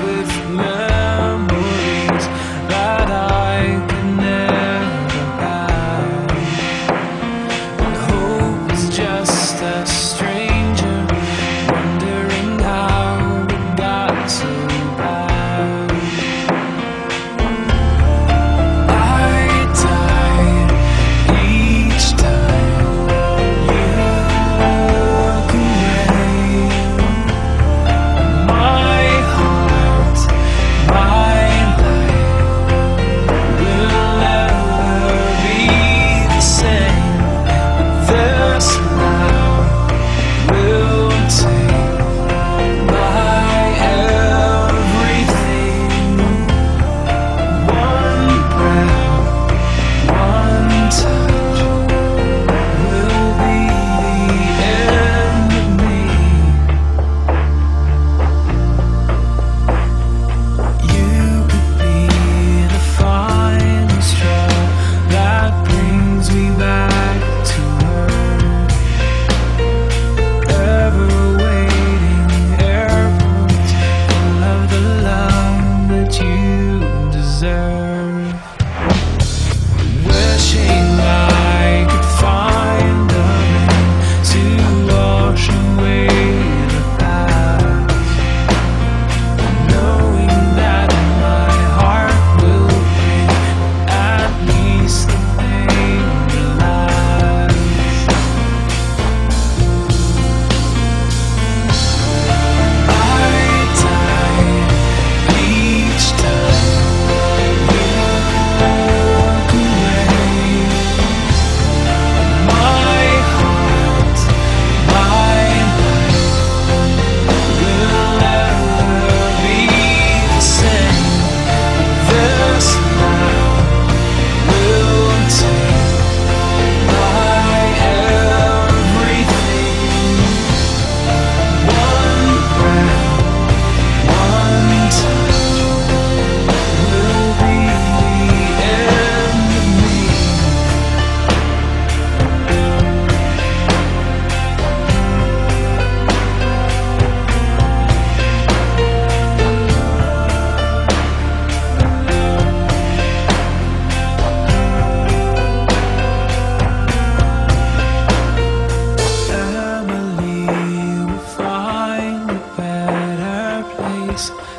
with me.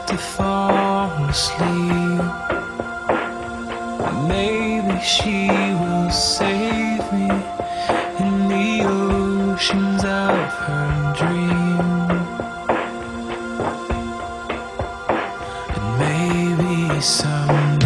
to fall asleep. Maybe she will save me in the oceans of her dream. And maybe someday.